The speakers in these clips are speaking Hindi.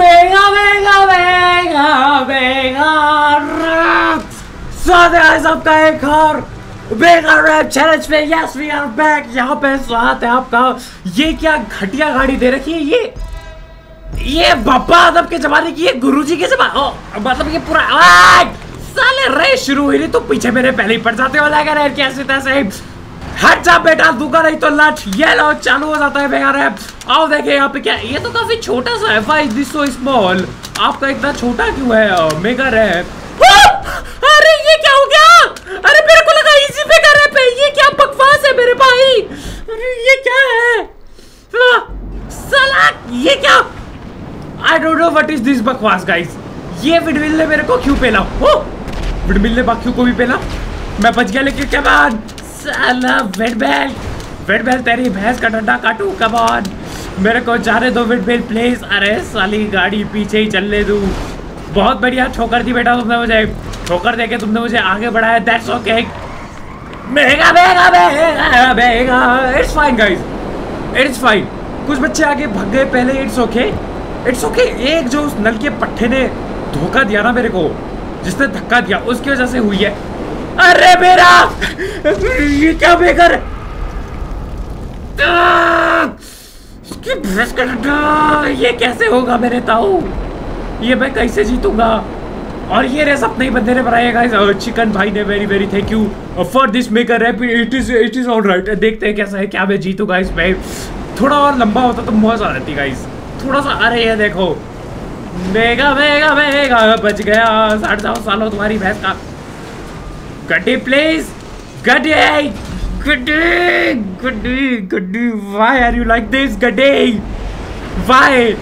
Mega, mega, mega, mega rap. So guys, आपका एक और मेगा रैप चैलेंज पे यस वी आर बैक यहाँ पे स्वागत है आपका ये क्या घटिया गाड़ी दे रखी है ये ये बब्बा आदम के जमाने की ये गुरुजी के जमाने मतलब ये पूरा! साले रे शुरू हुई नहीं तो पीछे मेरे पहले ही पड़ जाते हो लगा रे कैसे तैसे हट जा बेटा दूँगा नहीं तो लट। ये लो चालू हो जाता है मेगा रैप आओ देखे यहाँ पे क्या ये तो काफ़ी छोटा सा है वाई दिस सो स्मॉल आपका इतना छोटा क्यों है मेगा रैप अरे ये क्या हो गया? अरे मेरे को लगा इजी पे कर रैप है ये क्या बकवास है मेरे भाई? अरे ये क्या है? साला ये क्या? I don't know what is this बकवास गाइस ये विडमिल ने मेरे को क्यों पेला? ओ विडमिल ने बाकियों को भी पेला? मैं बच गया लेकिन क्या बात? साला विडमिल विडमिल तेरी भैंस का डंडा काटू कम ऑन मेरे को जाने दो विडमिल प्लीज़ अरे, साली गाड़ी पीछे ही चलने दू। बहुत बढ़िया ठोकर दी बेटा तुमने मुझे। ठोकर देके तुमने मुझे आगे बढ़ाया दैट्स ओके महँगा महँगा महँगा महँगा it's fine guys it's fine कुछ बच्चे आगे भग गए पहले इट्स ओके इट्स ओके एक जो उस नल के पट्टे ने धोखा दिया ना मेरे को, जिसने धक्का दिया, उसकी वजह से हुई है। अरे मेरा! ये क्या बेकर ये कैसे होगा मेरे ताऊ? ये मैं कैसे जीतूँगा? और ये रेस अपने ही बंदे ने बनाया गाइस चिकन भाई ने very very thank you for this maker rap it is it is all right देखते हैं कैसा है, क्या मैं जीतू गाइस मैं थोड़ा और लंबा होता तो मौज आ जाती गाइस थोड़ा सा अरे ये देखो. मेगा मेगा मेगा, बच गया. साठ सालों तुम्हारी भैंस का गड्डी प्लीज़ गड्डी गड्डी गड्डी गड्डी why are you like this गड्डी व्हाई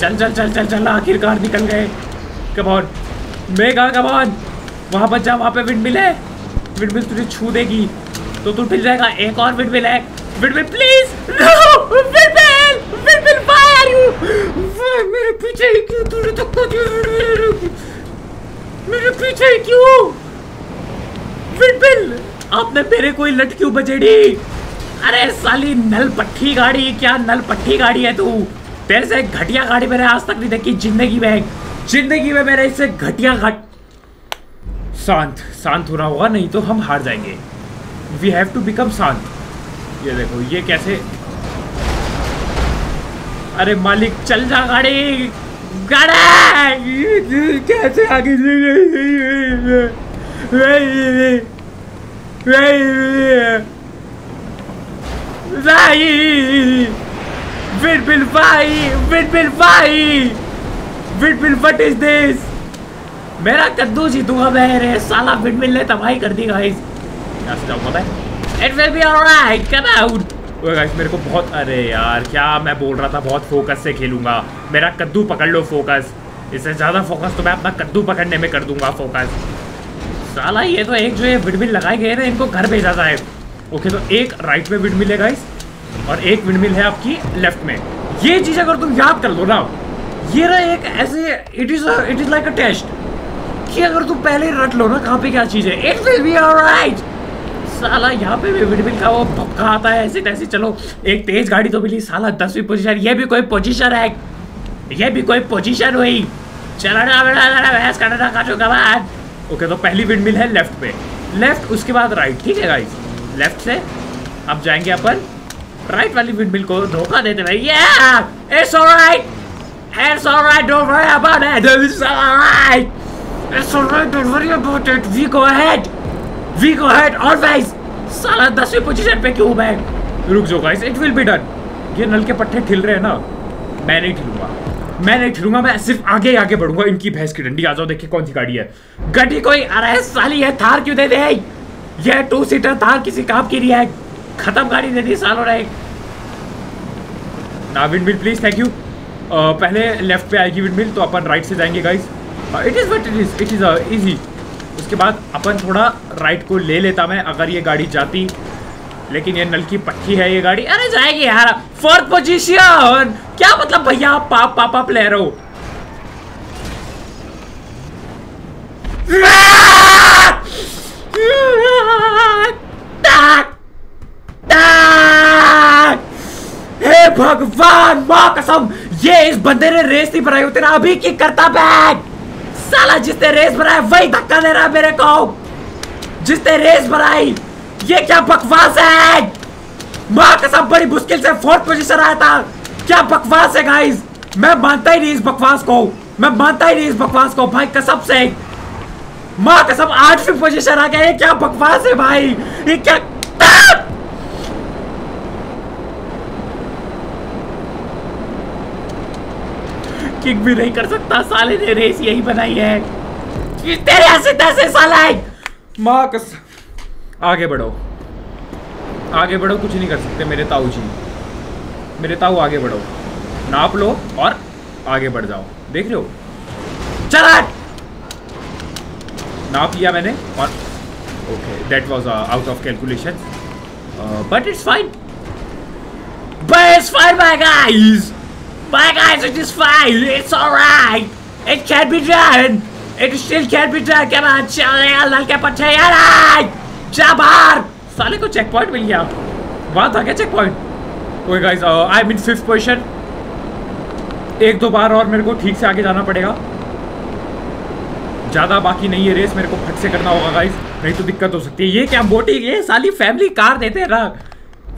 चल चल चल चल चल, आखिरकार निकल गए। कमॉन मेगा कमॉन वहाँ पर जा, वहाँ पे विंड मिल है। विंड मिल तुझे छू देगी। तो तू ठिल जाएगा। एक और विंड मिल है। Windmill please no windmill why are you मेरे पीछे ही क्यों तूने धक्का दिया मेरे पीछे ही क्यों विंड मिल आपने मेरे कोई लट क्यों बजेड़ी। अरे साली नल पट्टी गाड़ी, क्या नल पट्टी गाड़ी है तू? तेरे से घटिया गाड़ी मैंने आज तक नहीं देखी ज़िंदगी में। ज़िंदगी में मेरे इससे घटिया घट शांत शांत होना होगा, नहीं तो हम हार जाएँगे। वी हैव टू बिकम शांत। ये देखो, ये कैसे अरे मालिक, चल जा गाड़ी। गाड़ी! कैसे आगे Windmill, why? Windmill, why? Windmill, what is this? मेरा कद्दू जीतूँगा मैं रे साला विंडमिल ने तबाही कर दी गाइस यहाँ से जाऊँगा मैं it will be all right come out ओए गाइस मेरे को बहुत अरे यार क्या मैं बोल रहा था बहुत फोकस से खेलूँगा मेरा कद्दू पकड़ लो फोकस इससे ज़्यादा फोकस तो मैं अपना कद्दू पकड़ने में कर दूँगा फोकस साला, ये तो एक जो ये विंडमिल लगाए गए ना इनको घर भेजा जाए ओके तो एक राइट में विंडमिल है गाइस और एक विंडमिल है आपकी लेफ़्ट में। ये चीज़ अगर तुम याद कर लो ना, ये ना एक ऐसे it is it is like a test कि अगर तुम पहले रट लो ना, कहाँ पे क्या चीज़ है। इट विल बी ऑलराइट साला, यहाँ पे भी विंडमिल का वो भपका आता है, ऐसे तैसे चलो, एक तेज गाड़ी तो मिली, साला दसवीं पोजीशन ये भी कोई पोजीशन है। ये भी कोई पोजीशन हुई। चला ना बेटा भैंस काटना काटो कमान ओके तो पहली विंडमिल है लेफ़्ट पे। लेफ़्ट उसके बाद राइट ठीक है गाइस लेफ़्ट से अब जाएँगे अपन राइट वाली विंडमिल को धोखा देते भाई yeah! It's alright! It's alright, don't worry about it! It's alright! It's alright, don't worry about it. We go ahead. We go ahead. Always! साला दसवीं पोजीशन पे क्यों मैं रुक जाओ guys it will be done ये नल के पट्टे ठिल रहे हैं ना। मैं नहीं ठिलूँगा। मैं नहीं ठिलूँगा मैं सिर्फ़ आगे आगे बढ़ूँगा। इनकी भैंस की डंडी, आ जाओ, देखिए कौन सी गाड़ी है। गाड़ी कोई अरे साली है थार क्यों दे दे ये टू सीटर थार किसी काम की नहीं है। खत्म गाड़ी दे दी, सालों ने ना विंडमिल प्लीज़ थैंक यू पहले लेफ़्ट पे आएगी विंडमिल तो अपन राइट से जाएँगे guys it is what it is it is easy उसके बाद अपन थोड़ा राइट को ले लेता मैं, अगर ये गाड़ी जाती। लेकिन ये नल की पट्टी है, ये गाड़ी। अरे जाएगी यार फोर्थ पोजीशन क्या मतलब भैया आप पाप पाप रहे हो? भगवान, माँ कसम, ये इस बंदे ने रेस नहीं बनाई तेरा अभी की करता बैग। साला जिसने रेस बनाया, वही धक्का दे रहा है मेरे को। जिसने रेस बनाई, ये क्या बकवास है? माँ कसम, बड़ी मुश्किल से फोर्थ पोजीशन आया था। क्या बकवास है गाइस मैं मानता ही नहीं इस बकवास को। मैं मानता ही नहीं इस बकवास को। भाई, कसम से। माँ, कसम आठवीं पोजीशन आ गया। ये क्या बकवास है, भाई? ये क्या किक भी नहीं कर सकता। साले ने रेस यही बनाई है। कि तेरे ऐसे तैसे साला है। माँ, कसम। आगे बढ़ो। आगे बढ़ो, कुछ नहीं कर सकते मेरे ताऊ जी। मेरे ताऊ आगे बढ़ो। नाप लो और आगे बढ़ जाओ। देख रहे हो? चला नाप लिया मैंने और okay that was out of calculation but it's fine पट्टे यार साले को चेक पॉइंट मिल गया। वहाँ था क्या check point okay guys I am in fifth position एक दो बार और मेरे को ठीक से आगे जाना पड़ेगा। ज़्यादा बाकी नहीं है रेस मेरे को फट से करना होगा गाइस नहीं तो दिक्कत हो सकती है। ये क्या मोटी ये साली फैमिली कार देते हैं ना।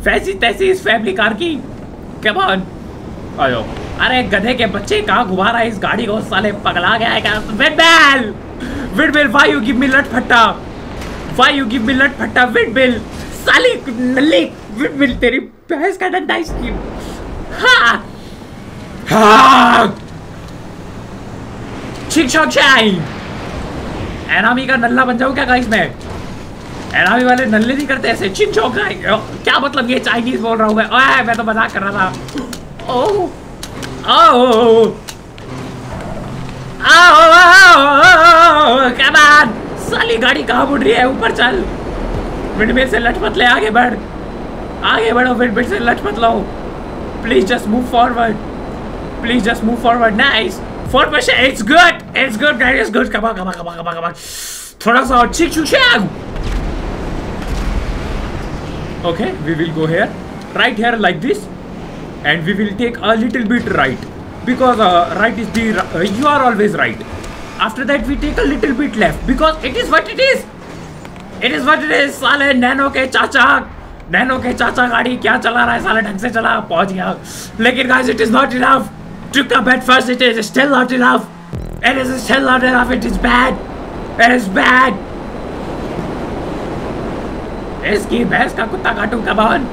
फैसी तैसी इस फैमिली कार की। ऑन आ जाओ अरे गधे के बच्चे कहाँ घुमा रहा है इस गाड़ी को? साले पगला गया है क्या? Windmill windmill why you give me लट फट्टा? व्हाई यू गिव मी लट फट्टा? विंडमिल साली नल्ली विंडमिल तेरी भैंस का डंडा इसकी हाँ हाँ छिक छक छाई एनामी का नल्ला बन जाऊँ क्या गाइस मैं एनामी वाले नल्ले नहीं करते ऐसे छिक छक क्या मतलब ये चाइनीज़ बोल रहा हूँ मैं ओए मैं तो मज़ाक कर रहा था ओह ओह कम साली गाड़ी कहाँ मुड़ रही है ऊपर चल विंडमिल से लट ले आगे बढ़ आगे बढ़ो फिर फिर से लट मत please just move forward please just move forward nice four percent it's good it's good guys it's good कमा कमा कमा कमा कमा थोड़ा सा और चिक चुक चैग okay we will go here right here like this and we will take a little bit right because right is the you are always right after that we take a little bit left because it is what it is it is what it is साले नैनो के चाचा। नैनो के चाचा गाड़ी क्या चला रहा है? साले ढंग से चला पहुँच गया। लेकिन guys it is not enough took up at first, it is still not enough. It is still not enough. It is bad. It is bad. इसकी भैंस का कुत्ता काटू कबान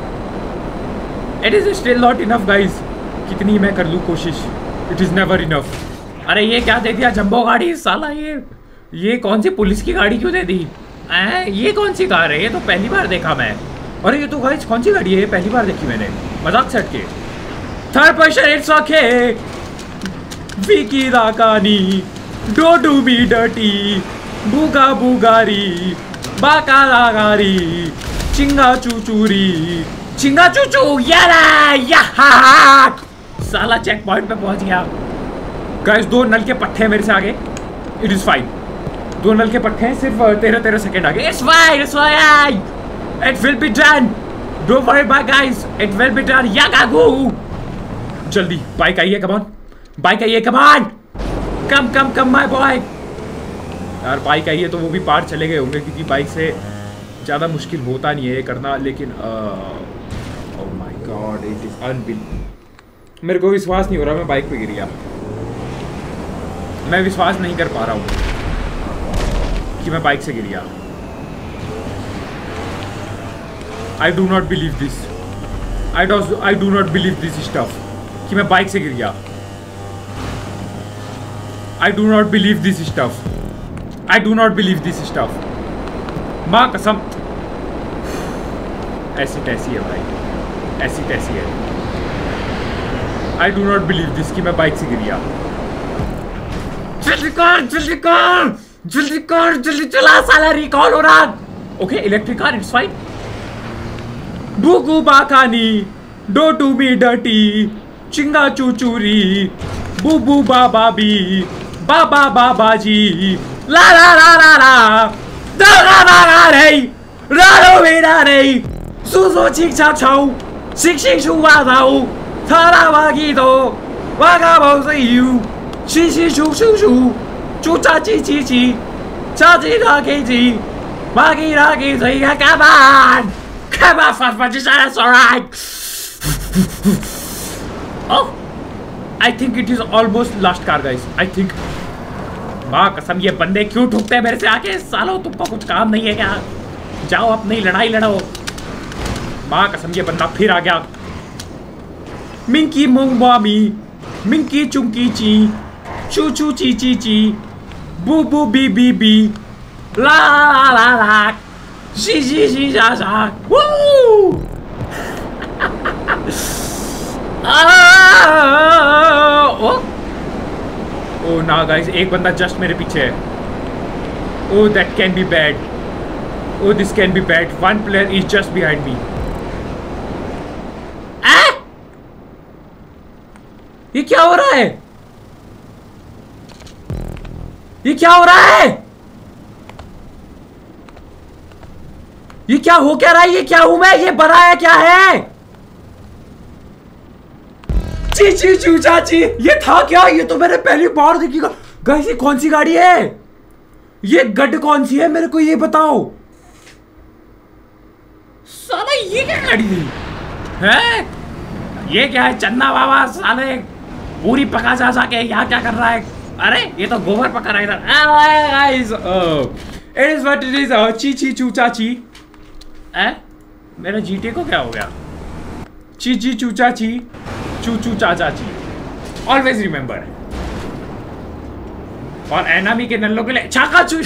it is still not enough guys कितनी मैं कर लूँ कोशिश? इट इज़ नेवर इनफ अरे ये क्या दे दिया जंबो गाड़ी? साला ये ये कौन सी पुलिस की गाड़ी क्यों दे दी? ऐ ये कौन सी कार है? ये तो पहली बार देखा मैं। अरे ये तो गाइस कौन सी गाड़ी है पहली बार देखी मैंने मज़ाक से हटके Third position, it's okay. Vicky Rakani, don't do me dirty. Buga Bugari, Baka Lagari, Chinga Chuchuri, Chinga Chuchu, yara, yaha! साला चेक पॉइंट पे पहुँच गया गाइस दो नल के पट्टे मेरे से आगे इट इज़ फाइन दो नल के पट्टे सिर्फ़ तेरह तेरह सेकंड आगे it's fine it's fine will be done don't worry bye guys it will be done या गागू जल्दी बाइक है कमान बाइक है come on come come come my boy यार बाइक है तो वो भी पार चले गए होंगे, क्योंकि बाइक से ज़्यादा मुश्किल होता नहीं है ये करना, लेकिन oh my God it is अनबिल मेरे को विश्वास नहीं हो रहा, मैं बाइक पे गिर गया। मैं विश्वास नहीं कर पा रहा हूँ कि मैं बाइक से गिर गया। I do not believe this I do I do not believe this stuff कि मैं बाइक से गिर गया। I do not believe this stuff I do not believe this stuff माँ कसम। ऐसी तैसी है भाई। ऐसी तैसी है। I do not believe this कि मैं बाइक से गिर गया। जल्दी कर जल्दी कर जल्दी कर, जल्दी चला साला रिकॉल हो रहा। Okay electric car it's fine भूकू बाखानी डो टू बी डटी चिंगा चूचूरी बुबू बाबा बी बाबा बाबा जी ला ला ला ला ला दा ला ला ला रे ला लो मेरा रे सु सु छिक छा छौ छिक छिक छु वा दाउ थारा वागी दो वागा भाउ से यू छी छी छु छु छु चू चा ची ची ची चा जी रागी जी वागी रागी सही का काबान come on come on fast but it's alright oh I think it is almost last car, guys. I think, माँ कसम, ये बंदे क्यों ठुकते हैं मेरे से आके? सालो तुमको कुछ काम नहीं है क्या? जाओ अपनी लड़ाई लड़ो। माँ कसम, ये बंदा फिर आ गया। मिंकी मुंग मामी, मिंकी चुंकी ची, चू चू ची ची ची, बू बू बी बी बी, ला ला ला ला। शी शी शी शा शा वू ओ ओ ना गाइस एक बंदा जस्ट मेरे पीछे है. ओ that can be bad oh this can be bad one player is just behind me ये क्या हो रहा है? ये क्या हो रहा है? ये क्या हो क्या रहा है? ये क्या हूँ मैं? ये बनाया क्या है? ची ची चू चाची ये था क्या? ये तो मैंने पहली बार देखी। गाइस ये कौन सी गाड़ी है? ये गड कौन सी है? मेरे को ये बताओ। साला ये क्या गाड़ी है? ये क्या है? चन्ना बाबा साले पूरी पका जा जा के यहाँ क्या कर रहा है? अरे ये तो गोबर पका रहा है इधर। It is what it is ची ची चू चाची ए मेरा जीटे को क्या हो गया ची ची चू चाची चू चू चाचा ची ऑलवेज रिमेंबर और एनामी के नल्लों के लिए चाका चू